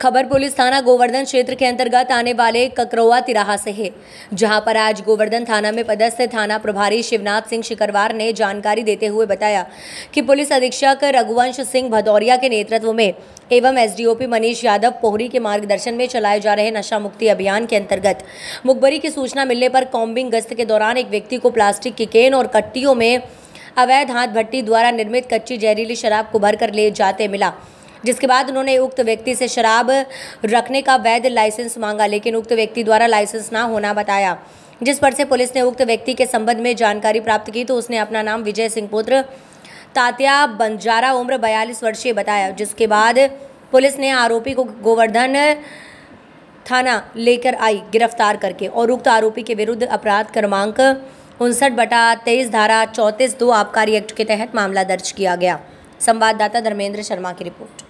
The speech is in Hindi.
खबर पुलिस थाना गोवर्धन क्षेत्र के अंतर्गत आने वाले ककरोवा तिराहा से है, जहाँ पर आज गोवर्धन थाना में पदस्थ थाना प्रभारी शिवनाथ सिंह शिकरवार ने जानकारी देते हुए बताया कि पुलिस अधीक्षक रघुवंश सिंह भदौरिया के नेतृत्व में एवं एसडीओपी मनीष यादव पोहरी के मार्गदर्शन में चलाए जा रहे नशा मुक्ति अभियान के अंतर्गत मुखबरी की सूचना मिलने पर कॉम्बिंग गश्त के दौरान एक व्यक्ति को प्लास्टिक की केन और कट्टियों में अवैध हाथ भट्टी द्वारा निर्मित कच्ची जहरीली शराब को भरकर ले जाते मिला। जिसके बाद उन्होंने उक्त व्यक्ति से शराब रखने का वैध लाइसेंस मांगा, लेकिन उक्त व्यक्ति द्वारा लाइसेंस ना होना बताया। जिस पर से पुलिस ने उक्त व्यक्ति के संबंध में जानकारी प्राप्त की तो उसने अपना नाम विजय सिंह पुत्र तात्या बंजारा, उम्र बयालीस वर्षीय, बताया। जिसके बाद पुलिस ने आरोपी को गोवर्धन थाना लेकर आई, गिरफ़्तार करके, और उक्त आरोपी के विरुद्ध अपराध क्रमांक उनसठ बटा तेईस धारा चौंतीस दो आबकारी एक्ट के तहत मामला दर्ज किया गया। संवाददाता धर्मेंद्र शर्मा की रिपोर्ट।